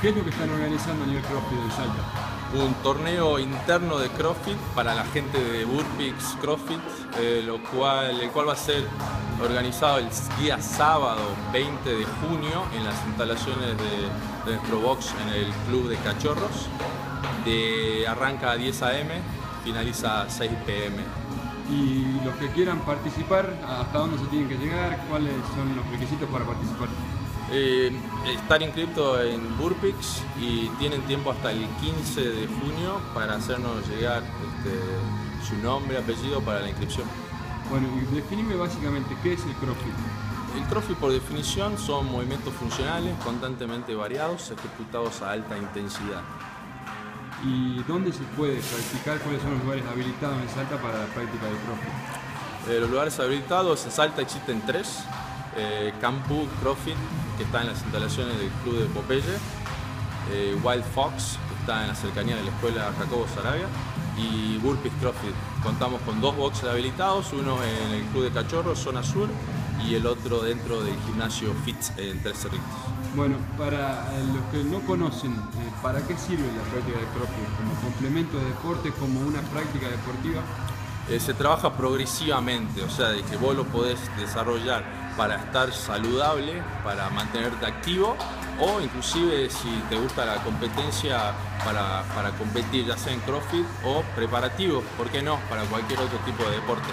¿Qué es lo que están organizando a nivel CrossFit en Salta? Un torneo interno de CrossFit para la gente de Burpix CrossFit, eh, lo cual, el cual va a ser organizado el día sábado 20 de junio en las instalaciones de, de nuestro box en el Club de Cachorros. De, arranca a 10 a.m., finaliza a 6 p.m. Y los que quieran participar, ¿hasta dónde se tienen que llegar? ¿Cuáles son los requisitos para participar? Eh, estar inscrito en Burpix y tienen tiempo hasta el 15 de junio para hacernos llegar este, su nombre, apellido para la inscripción. Bueno, y definime básicamente qué es el CrossFit. El CrossFit por definición son movimientos funcionales constantemente variados ejecutados a alta intensidad. ¿Y dónde se puede practicar? ¿Cuáles son los lugares habilitados en Salta para la práctica del CrossFit? Eh, los lugares habilitados en Salta existen tres. Eh, Campu CrossFit, que está en las instalaciones del Club de Popeye. Eh, Wild Fox, que está en la cercanía de la Escuela Jacobo Sarabia. Y Burpees CrossFit. Contamos con dos boxes habilitados, uno en el Club de Cachorros, zona sur, y el otro dentro del gimnasio FITS en Tres Cerritos. Bueno, para eh, los que no conocen, eh, ¿para qué sirve la práctica del CrossFit? ¿Como complemento de deporte, como una práctica deportiva? Eh, se trabaja progresivamente, o sea, de que vos lo podés desarrollar para estar saludable, para mantenerte activo o inclusive si te gusta la competencia para, para competir ya sea en CrossFit o preparativo, ¿por qué no? Para cualquier otro tipo de deporte.